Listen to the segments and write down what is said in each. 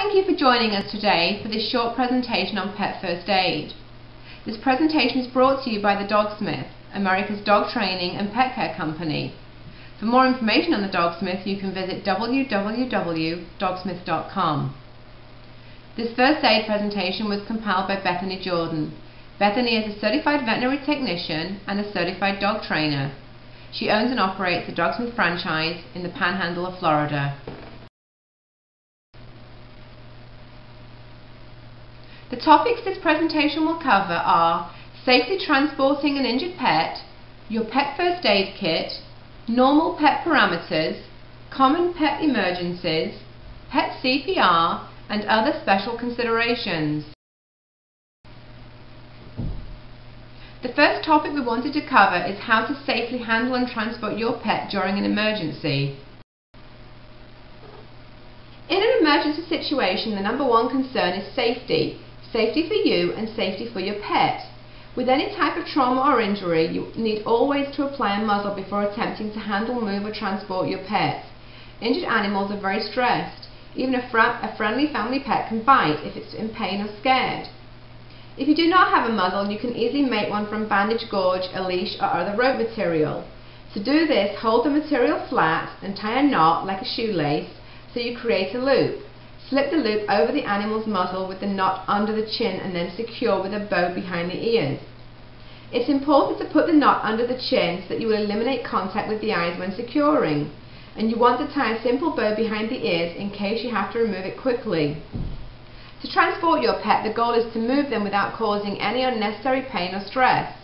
Thank you for joining us today for this short presentation on pet first aid. This presentation is brought to you by the Dogsmith, America's dog training and pet care company. For more information on the Dogsmith, you can visit www.dogsmith.com. This first aid presentation was compiled by Bethany Jordan. Bethany is a certified veterinary technician and a certified dog trainer. She owns and operates the Dogsmith franchise in the Panhandle of Florida. The topics this presentation will cover are safely transporting an injured pet, your pet first aid kit, normal pet parameters, common pet emergencies, pet CPR, and other special considerations. The first topic we wanted to cover is how to safely handle and transport your pet during an emergency. In an emergency situation, the number one concern is safety, Safety for you and safety for your pet. With any type of trauma or injury, you need always to apply a muzzle before attempting to handle, move or transport your pet. Injured animals are very stressed. Even a, a friendly family pet can bite if it's in pain or scared. If you do not have a muzzle, you can easily make one from bandage gauze, a leash or other rope material. To do this, hold the material flat and tie a knot like a shoelace so you create a loop. Slip the loop over the animal's muzzle with the knot under the chin and then secure with a bow behind the ears. It's important to put the knot under the chin so that you will eliminate contact with the eyes when securing. And you want to tie a simple bow behind the ears in case you have to remove it quickly. To transport your pet, the goal is to move them without causing any unnecessary pain or stress.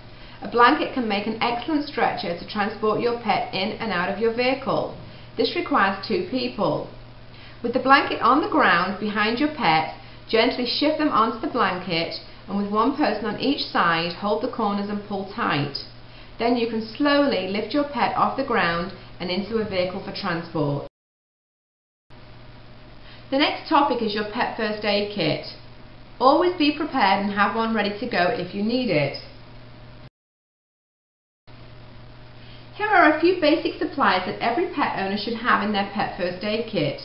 A blanket can make an excellent stretcher to transport your pet in and out of your vehicle. This requires two people. With the blanket on the ground behind your pet, gently shift them onto the blanket and with one person on each side, hold the corners and pull tight. Then you can slowly lift your pet off the ground and into a vehicle for transport. The next topic is your pet first aid kit. Always be prepared and have one ready to go if you need it. Here are a few basic supplies that every pet owner should have in their pet first aid kit.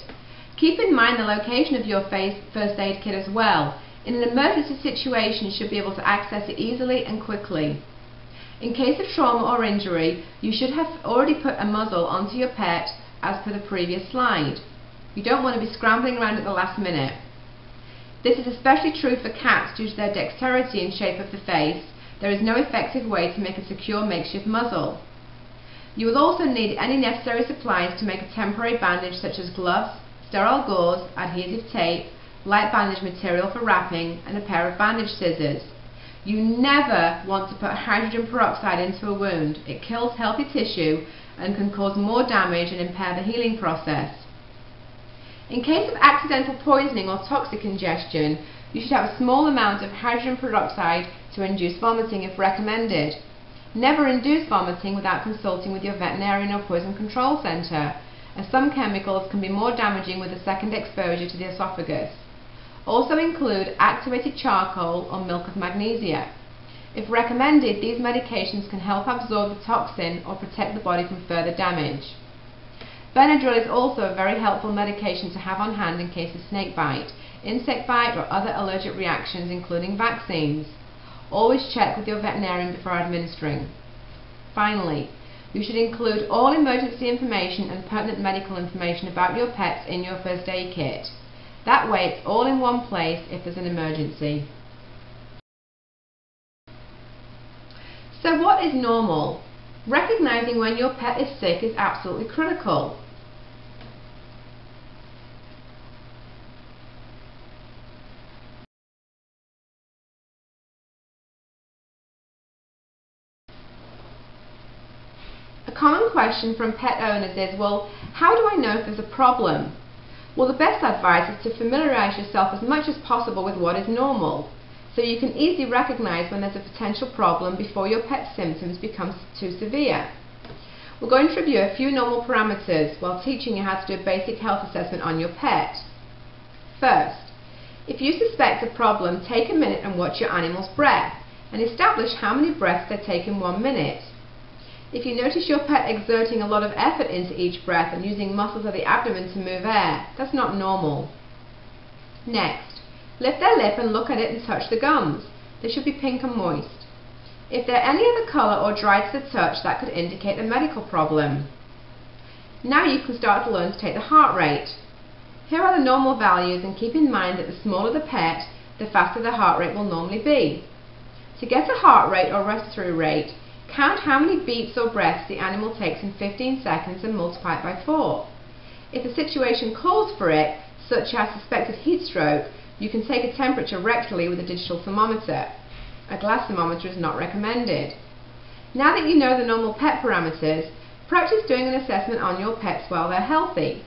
Keep in mind the location of your first aid kit as well. In an emergency situation, you should be able to access it easily and quickly. In case of trauma or injury, you should have already put a muzzle onto your pet as per the previous slide. You don't want to be scrambling around at the last minute. This is especially true for cats due to their dexterity and shape of the face. There is no effective way to make a secure makeshift muzzle. You will also need any necessary supplies to make a temporary bandage such as gloves, sterile gauze, adhesive tape, light bandage material for wrapping, and a pair of bandage scissors. You never want to put hydrogen peroxide into a wound. It kills healthy tissue and can cause more damage and impair the healing process. In case of accidental poisoning or toxic ingestion, you should have a small amount of hydrogen peroxide to induce vomiting if recommended. Never induce vomiting without consulting with your veterinarian or poison control centre as some chemicals can be more damaging with a second exposure to the esophagus. Also include activated charcoal or milk of magnesia. If recommended, these medications can help absorb the toxin or protect the body from further damage. Benadryl is also a very helpful medication to have on hand in case of snake bite, insect bite or other allergic reactions including vaccines. Always check with your veterinarian before administering. Finally, you should include all emergency information and pertinent medical information about your pets in your first aid kit. That way it's all in one place if there's an emergency. So what is normal? Recognizing when your pet is sick is absolutely critical. common question from pet owners is, well, how do I know if there's a problem? Well, the best advice is to familiarize yourself as much as possible with what is normal, so you can easily recognize when there's a potential problem before your pet's symptoms become too severe. We're going to review a few normal parameters while teaching you how to do a basic health assessment on your pet. First, if you suspect a problem, take a minute and watch your animal's breath and establish how many breaths they take in one minute. If you notice your pet exerting a lot of effort into each breath and using muscles of the abdomen to move air, that's not normal. Next, lift their lip and look at it and touch the gums. They should be pink and moist. If they're any other colour or dry to the touch, that could indicate a medical problem. Now you can start to learn to take the heart rate. Here are the normal values and keep in mind that the smaller the pet, the faster the heart rate will normally be. To get a heart rate or respiratory rate, count how many beats or breaths the animal takes in 15 seconds and multiply it by 4. If the situation calls for it, such as suspected heat stroke, you can take a temperature rectally with a digital thermometer. A glass thermometer is not recommended. Now that you know the normal pet parameters, practice doing an assessment on your pets while they're healthy.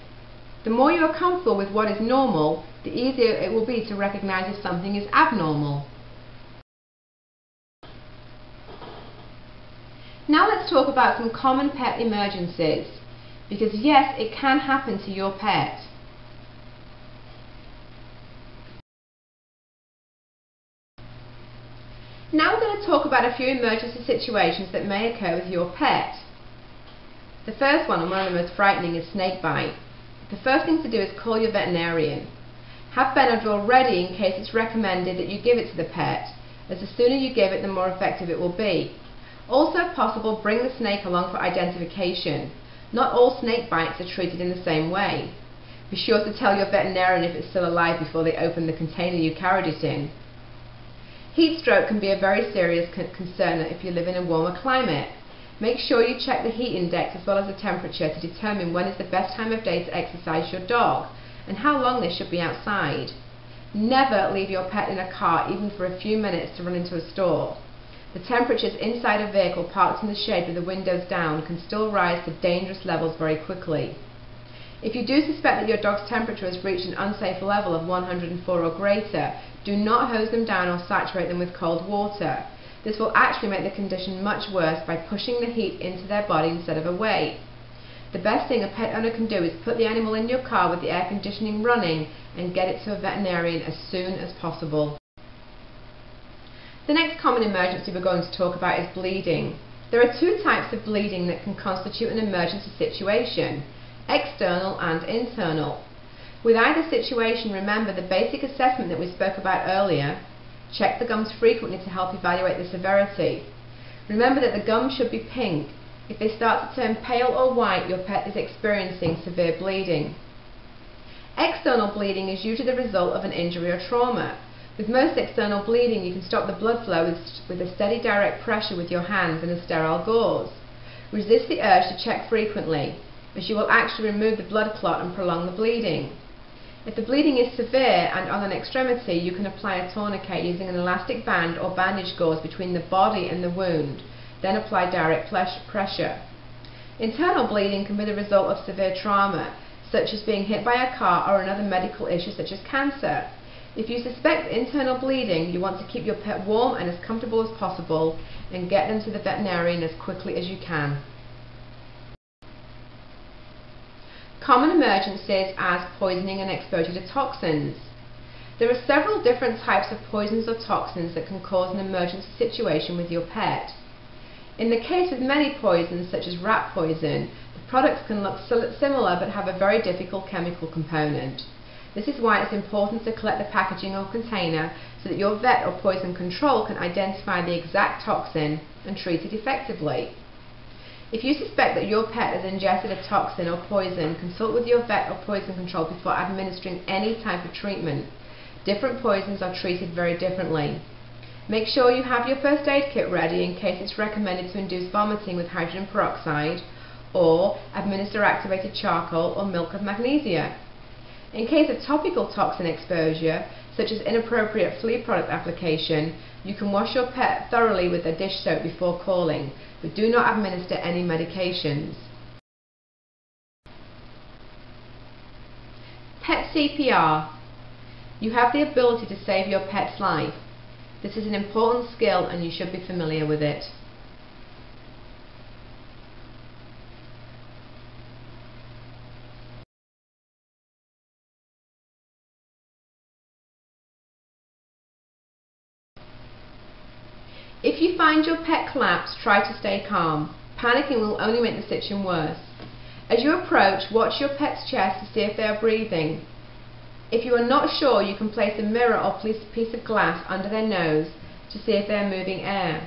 The more you are comfortable with what is normal, the easier it will be to recognize if something is abnormal. Now let's talk about some common pet emergencies, because yes, it can happen to your pet. Now we're going to talk about a few emergency situations that may occur with your pet. The first one, and one of the most frightening, is snake bite. The first thing to do is call your veterinarian. Have Benadryl ready in case it's recommended that you give it to the pet, as the sooner you give it the more effective it will be. Also if possible bring the snake along for identification. Not all snake bites are treated in the same way. Be sure to tell your veterinarian if it's still alive before they open the container you carried it in. Heat stroke can be a very serious concern if you live in a warmer climate. Make sure you check the heat index as well as the temperature to determine when is the best time of day to exercise your dog and how long they should be outside. Never leave your pet in a car even for a few minutes to run into a store. The temperatures inside a vehicle parked in the shade with the windows down can still rise to dangerous levels very quickly. If you do suspect that your dog's temperature has reached an unsafe level of 104 or greater, do not hose them down or saturate them with cold water. This will actually make the condition much worse by pushing the heat into their body instead of away. The best thing a pet owner can do is put the animal in your car with the air conditioning running and get it to a veterinarian as soon as possible. The next common emergency we're going to talk about is bleeding. There are two types of bleeding that can constitute an emergency situation, external and internal. With either situation, remember the basic assessment that we spoke about earlier, Check the gums frequently to help evaluate the severity. Remember that the gums should be pink. If they start to turn pale or white, your pet is experiencing severe bleeding. External bleeding is usually the result of an injury or trauma. With most external bleeding, you can stop the blood flow with, with a steady direct pressure with your hands and a sterile gauze. Resist the urge to check frequently, as you will actually remove the blood clot and prolong the bleeding. If the bleeding is severe and on an extremity, you can apply a tourniquet using an elastic band or bandage gauze between the body and the wound, then apply direct pressure. Internal bleeding can be the result of severe trauma, such as being hit by a car or another medical issue such as cancer. If you suspect internal bleeding, you want to keep your pet warm and as comfortable as possible and get them to the veterinarian as quickly as you can. Common emergencies as poisoning and exposure to toxins. There are several different types of poisons or toxins that can cause an emergency situation with your pet. In the case of many poisons, such as rat poison, the products can look similar but have a very difficult chemical component. This is why it's important to collect the packaging or container so that your vet or poison control can identify the exact toxin and treat it effectively. If you suspect that your pet has ingested a toxin or poison, consult with your vet or poison control before administering any type of treatment. Different poisons are treated very differently. Make sure you have your first aid kit ready in case it's recommended to induce vomiting with hydrogen peroxide or administer activated charcoal or milk of magnesia. In case of topical toxin exposure, such as inappropriate flea product application, you can wash your pet thoroughly with a dish soap before calling, but do not administer any medications. Pet CPR. You have the ability to save your pet's life. This is an important skill and you should be familiar with it. If you find your pet collapse, try to stay calm. Panicking will only make the situation worse. As you approach, watch your pet's chest to see if they are breathing. If you are not sure, you can place a mirror or piece of glass under their nose to see if they are moving air.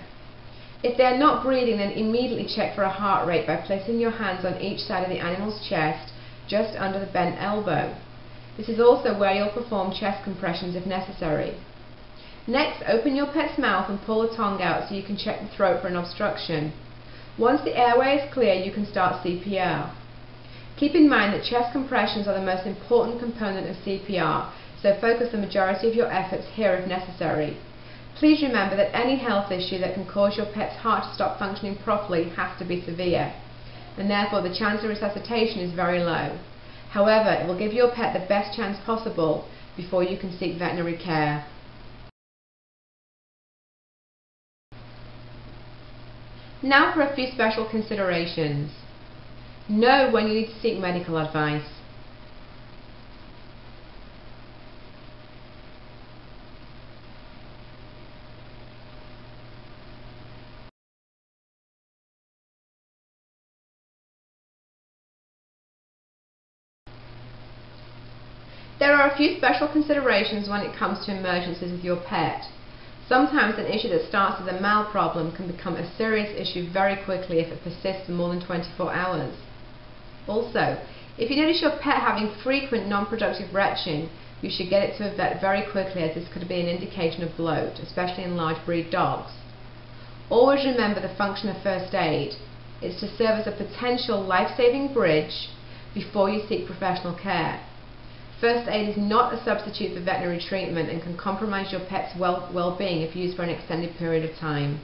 If they are not breathing, then immediately check for a heart rate by placing your hands on each side of the animal's chest, just under the bent elbow. This is also where you'll perform chest compressions if necessary. Next, open your pet's mouth and pull the tongue out so you can check the throat for an obstruction. Once the airway is clear, you can start CPR. Keep in mind that chest compressions are the most important component of CPR, so focus the majority of your efforts here if necessary. Please remember that any health issue that can cause your pet's heart to stop functioning properly has to be severe, and therefore the chance of resuscitation is very low. However, it will give your pet the best chance possible before you can seek veterinary care. Now for a few special considerations. Know when you need to seek medical advice. There are a few special considerations when it comes to emergencies with your pet. Sometimes an issue that starts as a mal problem can become a serious issue very quickly if it persists for more than 24 hours. Also, if you notice your pet having frequent non-productive retching, you should get it to a vet very quickly as this could be an indication of bloat, especially in large breed dogs. Always remember the function of first aid. It's to serve as a potential life-saving bridge before you seek professional care. First aid is not a substitute for veterinary treatment and can compromise your pet's well-being if used for an extended period of time.